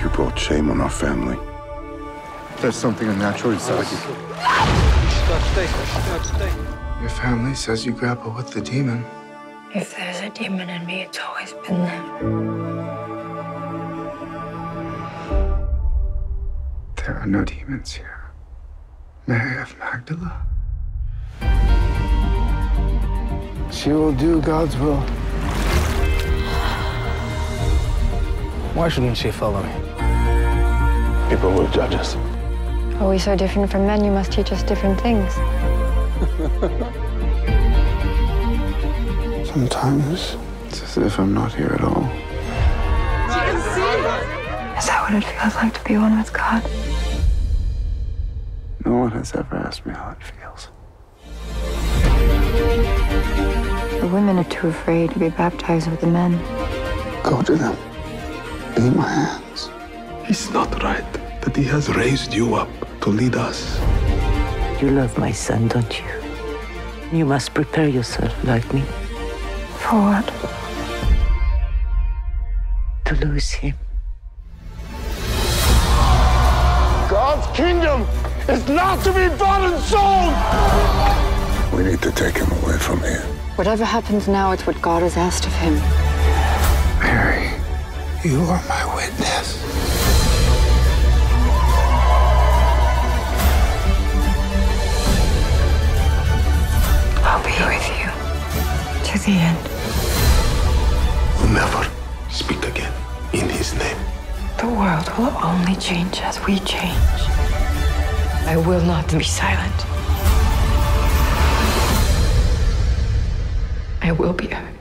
You brought shame on our family. There's something unnatural inside you. Your family says you grapple with the demon. If there's a demon in me, it's always been there. There are no demons here. Mary of Magdala. She will do God's will. Why shouldn't she follow me? People will judge us. Are we so different from men? You must teach us different things. Sometimes it's as if I'm not here at all. Is that what it feels like to be one with God? No one has ever asked me how it feels. The women are too afraid to be baptized with the men. Go to them. Be my hands. It's not right that he has raised you up to lead us. You love my son, don't you? You must prepare yourself like me For what? to lose him. God's kingdom is not to be bought and sold! We need to take him away from here. Whatever happens now, it's what God has asked of him. Mary, you are my witness. The end. Never speak again in his name. The world will only change as we change. I will not be silent. I will be heard.